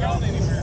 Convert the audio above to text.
gone anywhere.